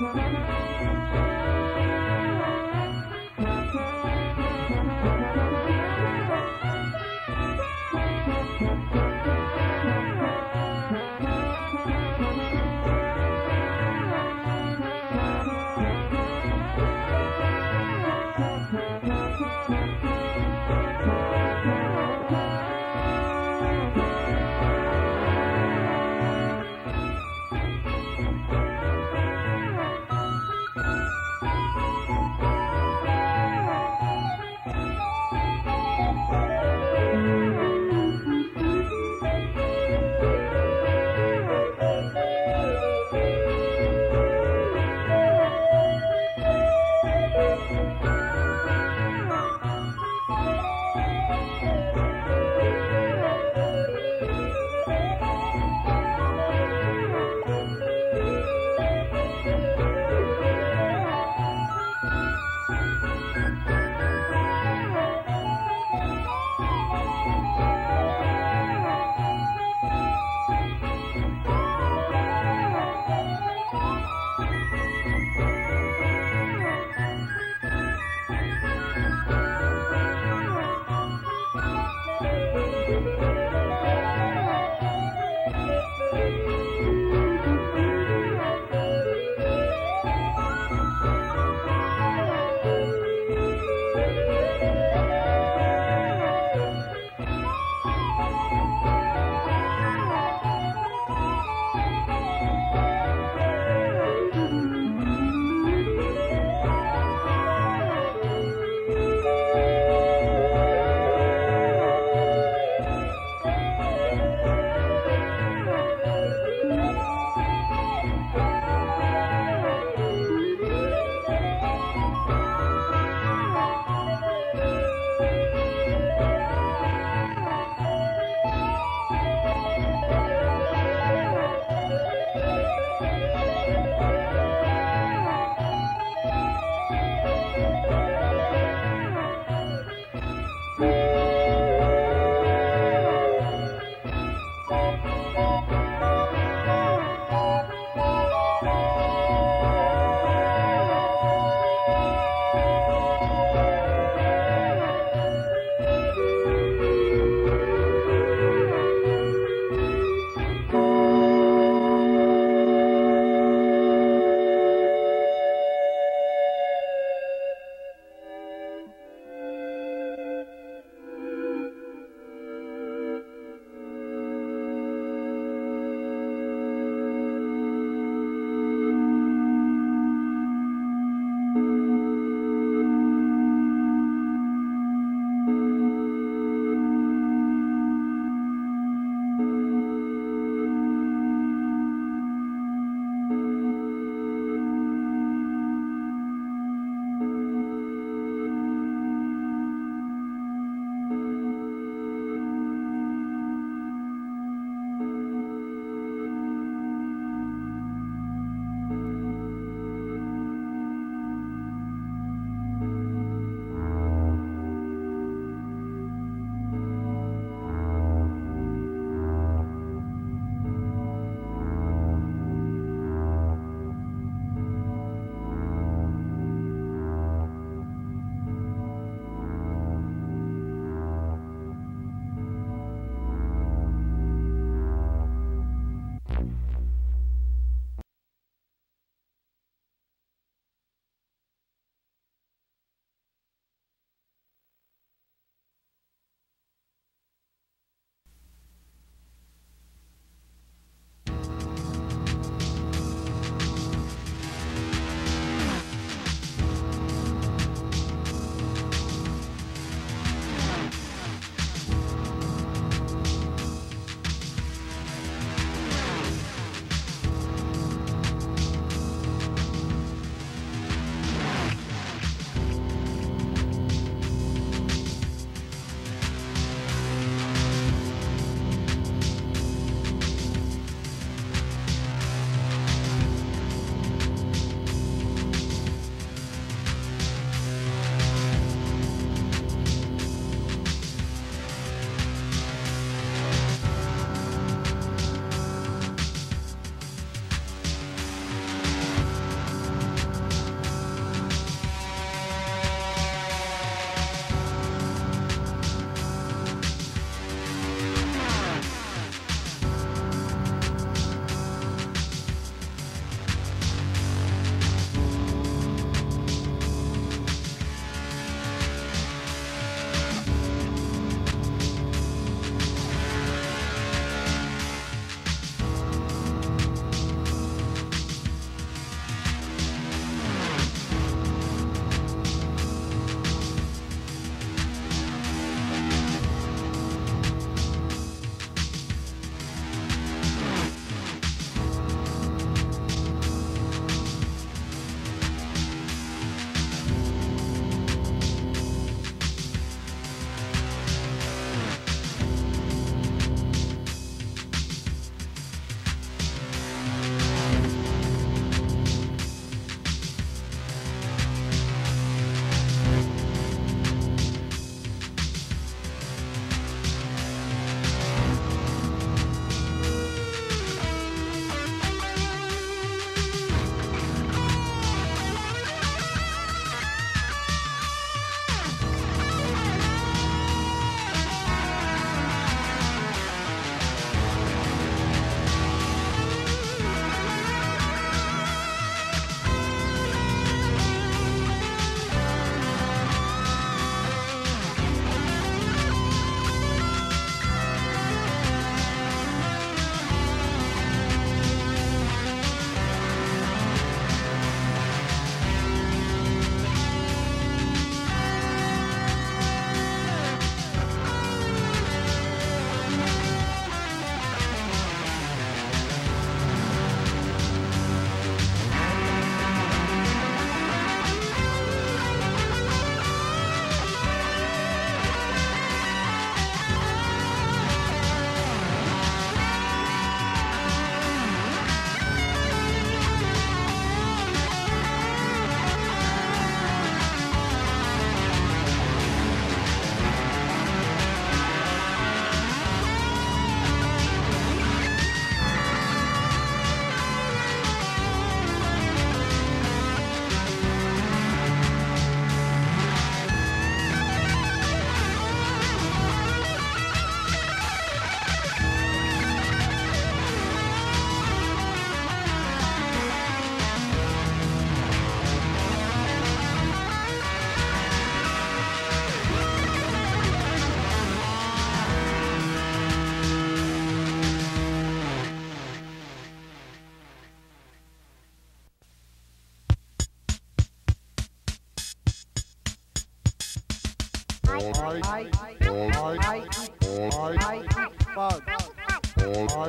Música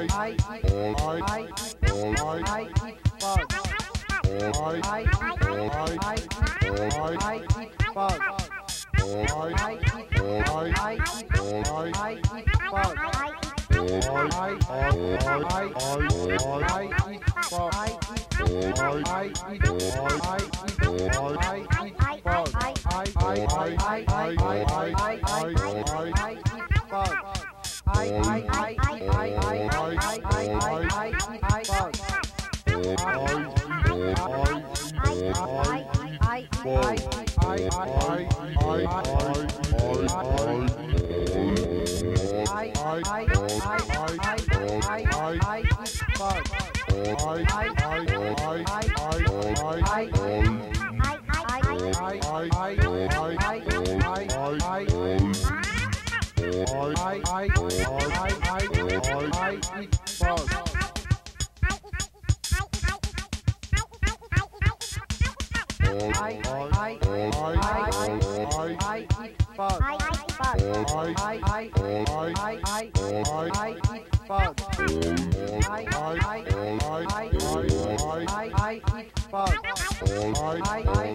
I spot. All right.